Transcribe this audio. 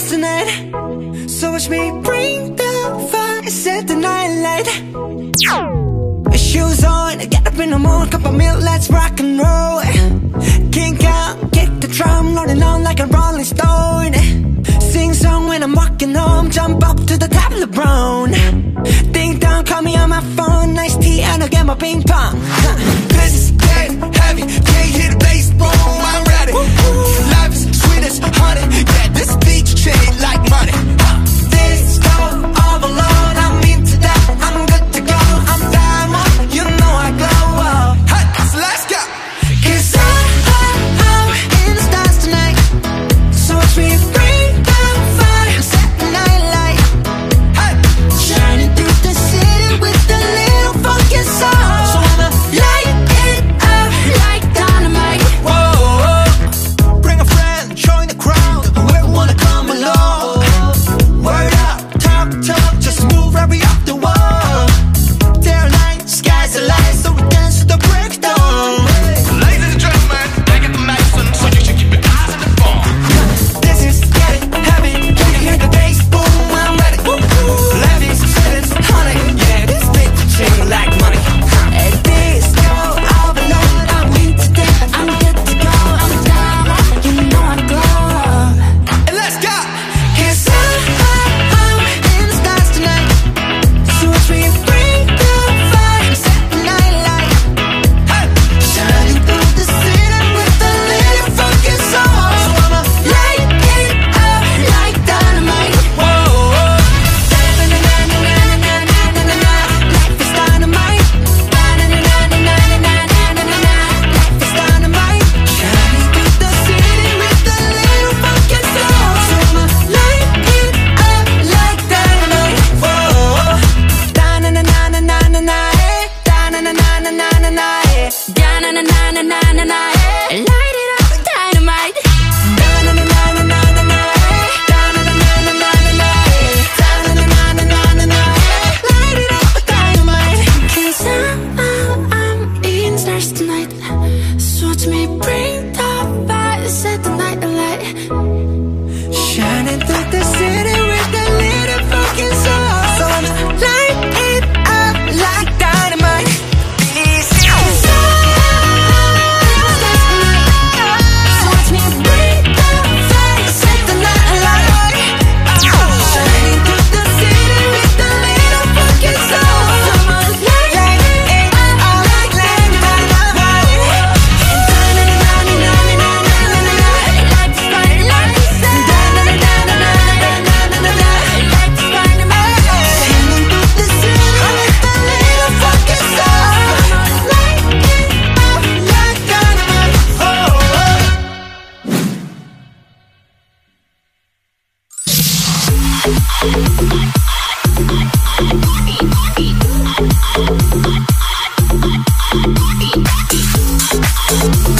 stars tonight. So watch me bring the fire, set the night light. Shoes on, get up in the morning, cup of milk, let's rock and roll. Kink out, kick the drum, rolling on like a hurry up the Thank